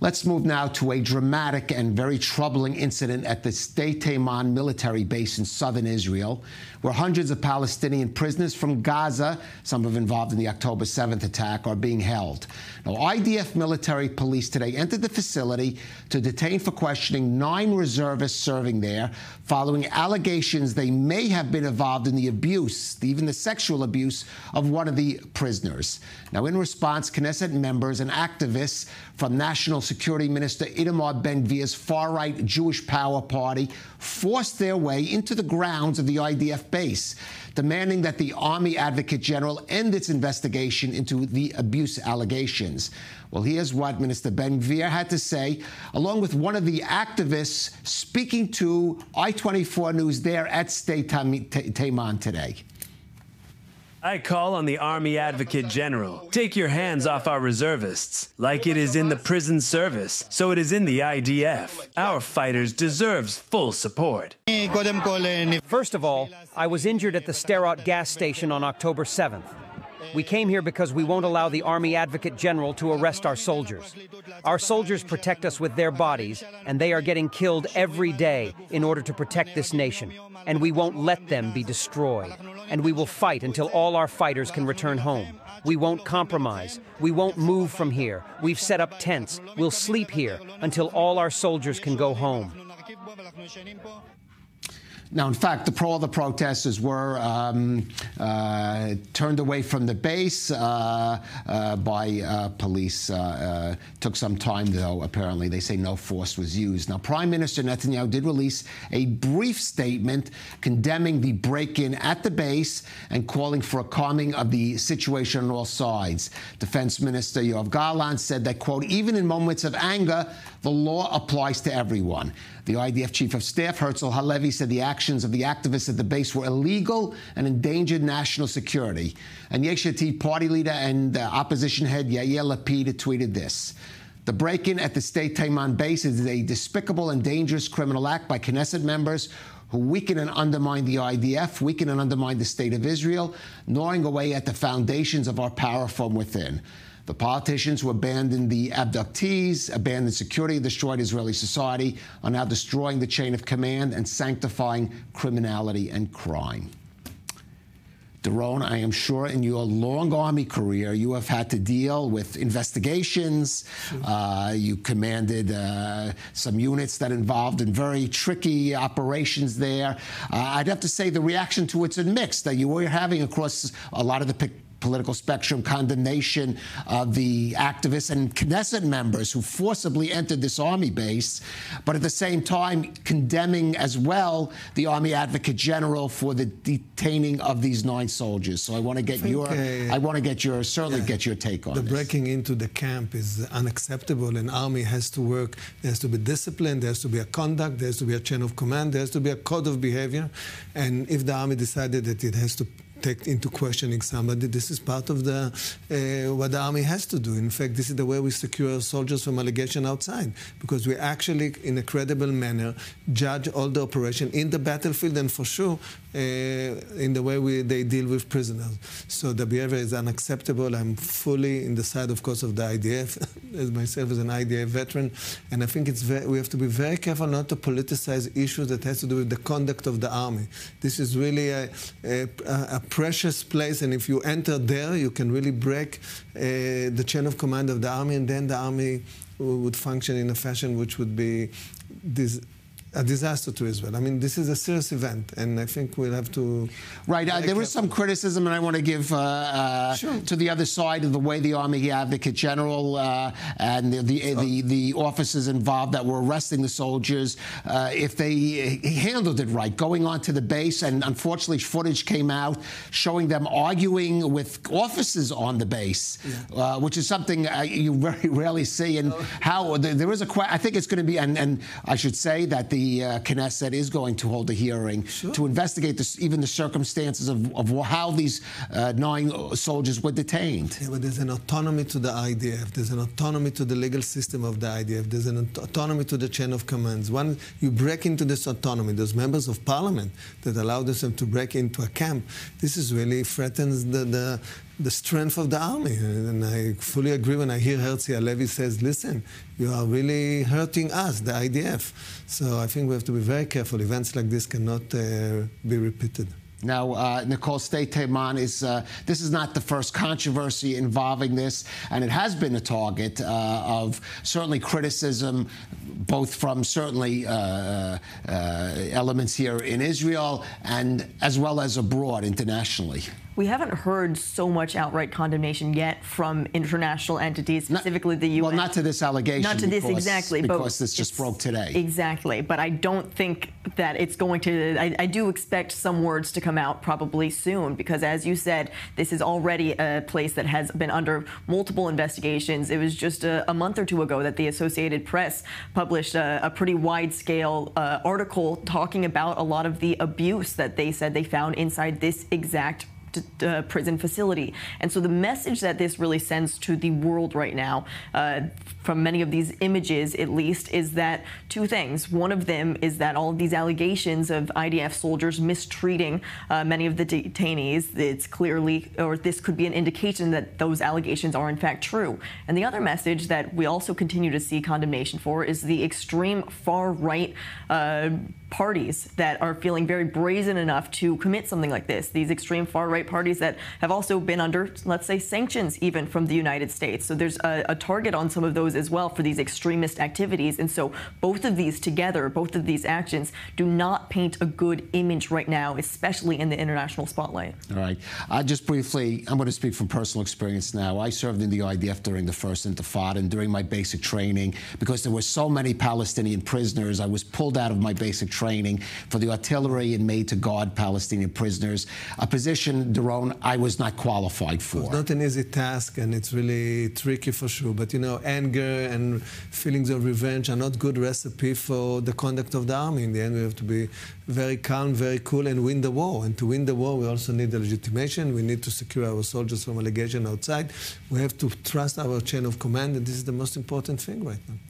Let's move now to a dramatic and very troubling incident at the Sde Teiman military base in southern Israel, where hundreds of Palestinian prisoners from Gaza, some of involved in the October 7th attack, are being held. Now, IDF military police today entered the facility to detain for questioning nine reservists serving there following allegations they may have been involved in the abuse, even the sexual abuse, of one of the prisoners. Now, in response, Knesset members and activists from National Security Minister Itamar Ben-Gvir's far-right Jewish Power Party forced their way into the grounds of the IDF base, demanding that the Army Advocate General end its investigation into the abuse allegations. Well, here's what Minister Ben-Gvir had to say, along with one of the activists speaking to i24NEWS there at Sde Teiman today. I call on the Army Advocate General. Take your hands off our reservists. Like it is in the prison service, so it is in the IDF. Our fighters deserves full support. First of all, I was injured at the Sderot gas station on October 7th. We came here because we won't allow the Army Advocate General to arrest our soldiers. Our soldiers protect us with their bodies, and they are getting killed every day in order to protect this nation. And we won't let them be destroyed. And we will fight until all our fighters can return home. We won't compromise. We won't move from here. We've set up tents. We'll sleep here until all our soldiers can go home. Now, in fact, the, all the protesters were um, uh, turned away from the base uh, uh, by uh, police. Uh, uh, took some time, though, apparently. They say no force was used. Now, Prime Minister Netanyahu did release a brief statement condemning the break-in at the base and calling for a calming of the situation on all sides. Defense Minister Yoav Gallant said that, quote, even in moments of anger, the law applies to everyone. The IDF Chief of Staff, Herzl Halevi, said the actions of the activists at the base were illegal and endangered national security. And Yesh Atid party leader and uh, opposition head Yair Lapid tweeted this. The break-in at the Sde Teiman base is a despicable and dangerous criminal act by Knesset members who weaken and undermine the IDF, weaken and undermine the state of Israel, gnawing away at the foundations of our power from within. The politicians who abandoned the abductees, abandoned security, destroyed Israeli society, are now destroying the chain of command and sanctifying criminality and crime. Doron, I am sure in your long army career, you have had to deal with investigations. Sure. Uh, you commanded uh, some units that involved in very tricky operations there. Uh, I'd have to say the reaction to it's a mix that you were having across a lot of the political spectrum condemnation of the activists and Knesset members who forcibly entered this army base, but at the same time condemning as well the Army Advocate General for the detaining of these nine soldiers. So I want to get think, your, uh, I want to get your, certainly yeah, get your take on the this. breaking into the camp is unacceptable. An army has to work. There has to be discipline. There has to be a conduct. There has to be a chain of command. There has to be a code of behavior. And if the army decided that it has to take into questioning somebody. This is part of the uh, what the army has to do. In fact, this is the way we secure soldiers from allegation outside, because we actually, in a credible manner, judge all the operation in the battlefield and for sure in the way we, they deal with prisoners. So the behavior is unacceptable. I'm fully in the side, of course, of the IDF, as myself as an IDF veteran, and I think it's we have to be very careful not to politicize issues that has to do with the conduct of the army. This is really a, a, a precious place, and if you enter there, you can really break uh, the chain of command of the army, and then the army would function in a fashion which would be this a disaster to Israel. I mean, this is a serious event, and I think we'll have to. Right. Uh, there was some criticism, and I want to give uh, uh, sure. to the other side of the way the Army Advocate General uh, and the the, the the, officers involved that were arresting the soldiers, uh, if they handled it right, going on to the base, and unfortunately, footage came out showing them arguing with officers on the base, yeah. Uh, which is something you very rarely see. And oh. how there is a, I think it's going to be, and, and I should say that the the uh, Knesset is going to hold a hearing sure. to investigate this, even the circumstances of, of how these uh, nine soldiers were detained. Yeah, but there's an autonomy to the IDF. There's an autonomy to the legal system of the IDF. There's an autonomy to the chain of commands. When you break into this autonomy, those members of parliament that allow themselves to break into a camp, this is really threatens the, the the strength of the army. And I fully agree when I hear Herzi Halevi says, listen, you are really hurting us, the IDF. So I think we have to be very careful. Events like this cannot uh, be repeated. Now, uh, Nicole Sde Teiman is uh, this is not the first controversy involving this, and it has been a target uh, of certainly criticism, both from certainly uh, uh, elements here in Israel and as well as abroad internationally. We haven't heard so much outright condemnation yet from international entities, specifically not, the UN. Well, not to this allegation. Not to because, this exactly, because this just broke today. Exactly, but I don't think that it's going to. I, I, do expect some words to come out probably soon, because as you said, this is already a place that has been under multiple investigations. It was just a, a month or two ago that the Associated Press published a, a pretty wide-scale uh, article talking about a lot of the abuse that they said they found inside this exact uh, prison facility. And so the message that this really sends to the world right now, uh, from many of these images at least, is that two things. One of them is that all of these allegations of IDF soldiers mistreating uh, many of the detainees, it's clearly, or this could be an indication that those allegations are in fact true. And the other message that we also continue to see condemnation for is the extreme far right uh, parties that are feeling very brazen enough to commit something like this. These extreme far right parties that have also been under, let's say, sanctions even from the United States. So there's a, a, target on some of those as well for these extremist activities. And so both of these together, both of these actions, do not paint a good image right now, especially in the international spotlight. All right. Uh, just briefly, I'm going to speak from personal experience now. I served in the IDF during the first Intifada and during my basic training because there were so many Palestinian prisoners. I was pulled out of my basic training for the artillery and made to guard Palestinian prisoners, a position Doron, I was not qualified for. It's not an easy task, and it's really tricky for sure. But you know, anger and feelings of revenge are not good recipe for the conduct of the army. In the end, we have to be very calm, very cool, and win the war. And to win the war, we also need the legitimation. We need to secure our soldiers from allegation outside. We have to trust our chain of command, and this is the most important thing right now.